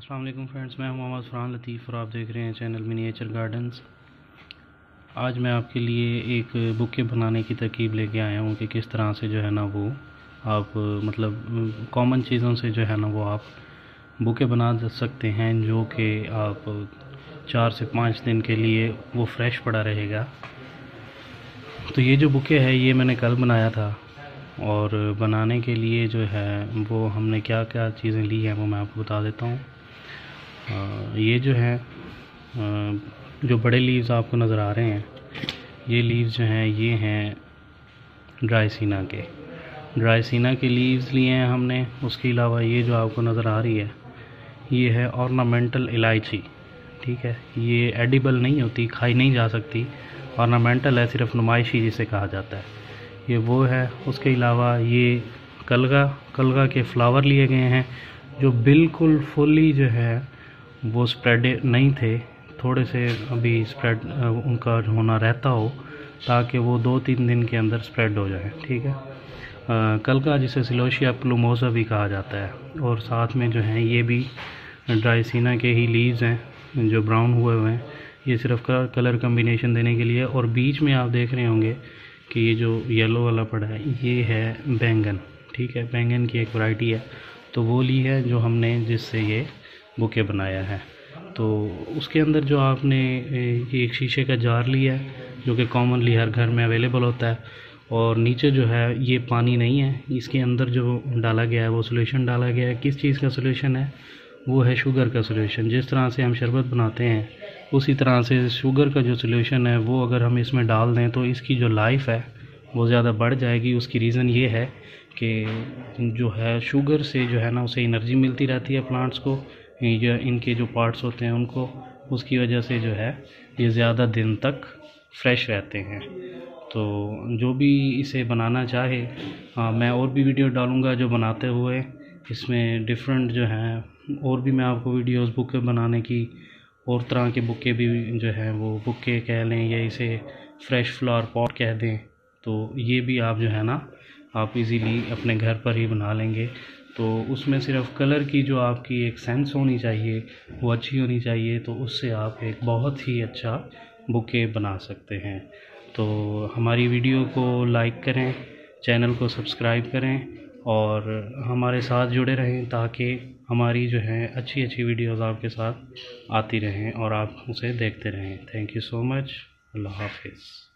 वालेकुम फ्रेंड्स, मैं हूँ मोहम्मद फ़रहान लतीफ़ और आप देख रहे हैं चैनल मिनीचर गार्डन्स। आज मैं आपके लिए एक बुके बनाने की तरकीब लेके आया हूँ कि किस तरह से जो है ना वो आप मतलब कॉमन चीज़ों से जो है ना वो आप बुके बना सकते हैं जो कि आप चार से पाँच दिन के लिए वो फ्रेश पड़ा रहेगा। तो ये जो बुके है, ये मैंने कल बनाया था और बनाने के लिए जो है वो हमने क्या क्या चीज़ें ली हैं वो मैं आपको बता देता हूँ। ये जो है जो बड़े लीव्स आपको नज़र आ रहे हैं, ये लीव्स जो हैं, ये हैं ड्राई सीना के। ड्राई सीना के लीव्स लिए हैं हमने, उसके अलावा ये जो आपको नज़र आ रही है, ये है ऑर्नामेंटल इलायची ठीक है? ये एडिबल नहीं होती, खाई नहीं जा सकती। ऑर्नामेंटल है, सिर्फ़ नुमाइशी जिसे कहा जाता है। ये वो है, उसके अलावा ये कलगा कलगा के फ्लावर लिए गए हैं, जो बिल्कुल फुली जो है वो स्प्रेड नहीं थे, थोड़े से अभी स्प्रेड उनका होना रहता हो, ताकि वो दो तीन दिन के अंदर स्प्रेड हो जाए, ठीक है? कल का जिसे सिलोशिया प्लूमोसा भी कहा जाता है, और साथ में जो है, ये भी ड्राइसिना के ही लीव्स हैं, जो ब्राउन हुए हुए हैं, ये सिर्फ़ कलर कम्बिनेशन देने के लिए, और बीच में आप देख रहे होंगे कि ये जो येलो वाला पड़ा है, ये है बैंगन, ठीक है? बैंगन की एक वैरायटी है तो वो ली है जो हमने, जिससे ये बुके बनाया है। तो उसके अंदर जो आपने एक शीशे का जार लिया है, जो कि कॉमनली हर घर में अवेलेबल होता है, और नीचे जो है, ये पानी नहीं है। इसके अंदर जो डाला गया है, वो सोल्यूशन डाला गया है। किस चीज़ का सोल्यूशन है? वो है शुगर का सोल्यूशन जिस तरह से हम शरबत बनाते हैं, उसी तरह से शुगर का जो सोल्यूशन है, वो अगर हम इसमें डाल दें तो इसकी जो लाइफ है, वो ज़्यादा बढ़ जाएगी। उसकी रीज़न ये है कि जो है शुगर से जो है ना, उसे एनर्जी मिलती रहती है प्लांट्स को। या इनके जो पार्ट्स होते हैं, उनको, उसकी वजह से जो है, ये ज़्यादा दिन तक फ्रेश रहते हैं। तो जो भी इसे बनाना चाहे हाँ मैं और भी वीडियो डालूँगा जो बनाते हुए। इसमें डिफरेंट जो हैं, और भी मैं आपको वीडियोस बुकें बनाने की, और तरह के बुके भी जो हैं, वो बुके कह लें या इसे फ्रेश फ्लावर पॉट कह दें तो ये भी आप जो है ना, आप इजीली अपने घर पर ही बना लेंगे। तो उसमें सिर्फ़ कलर की जो आपकी एक सेंस होनी चाहिए, वो अच्छी होनी चाहिए तो उससे आप एक बहुत ही अच्छा बुके बना सकते हैं। तो हमारी वीडियो को लाइक करें, चैनल को सब्सक्राइब करें और हमारे साथ जुड़े रहें ताकि हमारी जो है अच्छी अच्छी वीडियोस आपके साथ आती रहें और आप उसे देखते रहें। Thank you so much. अल्लाह हाफिज़।